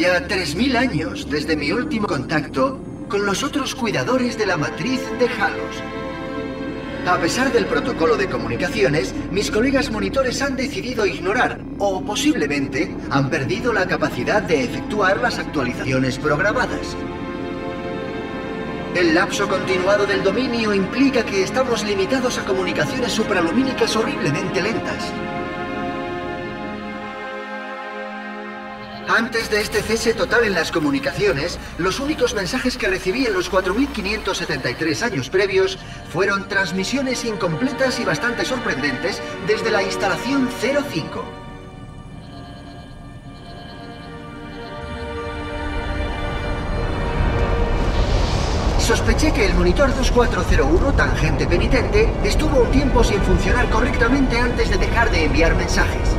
ya 3.000 años desde mi último contacto con los otros cuidadores de la matriz de Halos. A pesar del protocolo de comunicaciones, mis colegas monitores han decidido ignorar, o posiblemente han perdido la capacidad de efectuar las actualizaciones programadas. El lapso continuado del dominio implica que estamos limitados a comunicaciones supralumínicas horriblemente lentas. Antes de este cese total en las comunicaciones, los únicos mensajes que recibí en los 4.573 años previos fueron transmisiones incompletas y bastante sorprendentes desde la instalación 05. Sospeché que el monitor 2401 tangente penitente estuvo un tiempo sin funcionar correctamente antes de dejar de enviar mensajes.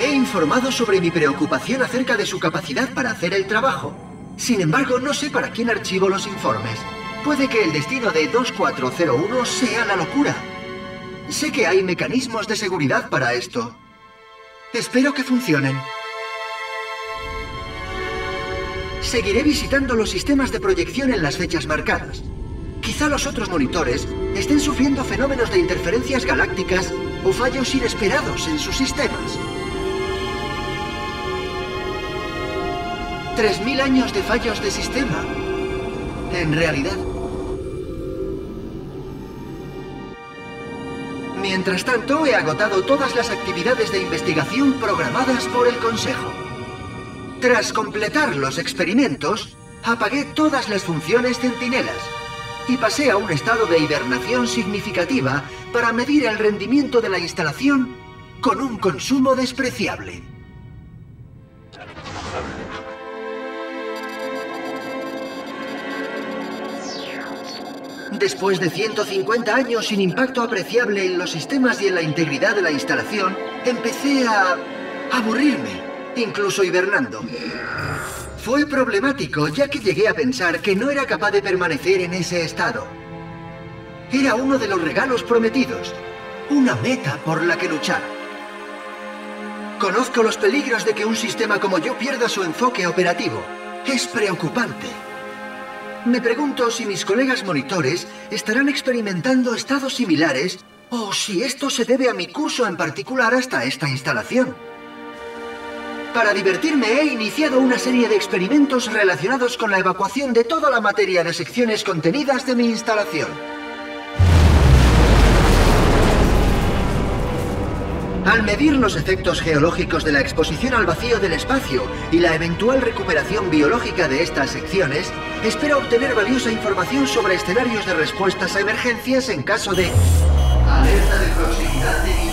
He informado sobre mi preocupación acerca de su capacidad para hacer el trabajo. Sin embargo, no sé para quién archivo los informes. Puede que el destino de 2401 sea la locura. Sé que hay mecanismos de seguridad para esto. Espero que funcionen. Seguiré visitando los sistemas de proyección en las fechas marcadas. Quizá los otros monitores estén sufriendo fenómenos de interferencias galácticas o fallos inesperados en sus sistemas. 3.000 años de fallos de sistema. En realidad. Mientras tanto, he agotado todas las actividades de investigación programadas por el Consejo. Tras completar los experimentos, apagué todas las funciones centinelas y pasé a un estado de hibernación significativa para medir el rendimiento de la instalación con un consumo despreciable. Después de 150 años sin impacto apreciable en los sistemas y en la integridad de la instalación, empecé a aburrirme, incluso hibernando. Fue problemático, ya que llegué a pensar que no era capaz de permanecer en ese estado. Era uno de los regalos prometidos, una meta por la que luchar. Conozco los peligros de que un sistema como yo pierda su enfoque operativo. Es preocupante. Me pregunto si mis colegas monitores estarán experimentando estados similares o si esto se debe a mi curso en particular hasta esta instalación. Para divertirme he iniciado una serie de experimentos relacionados con la evacuación de toda la materia de secciones contenidas de mi instalación. Al medir los efectos geológicos de la exposición al vacío del espacio y la eventual recuperación biológica de estas secciones, espero obtener valiosa información sobre escenarios de respuestas a emergencias en caso de... Alerta de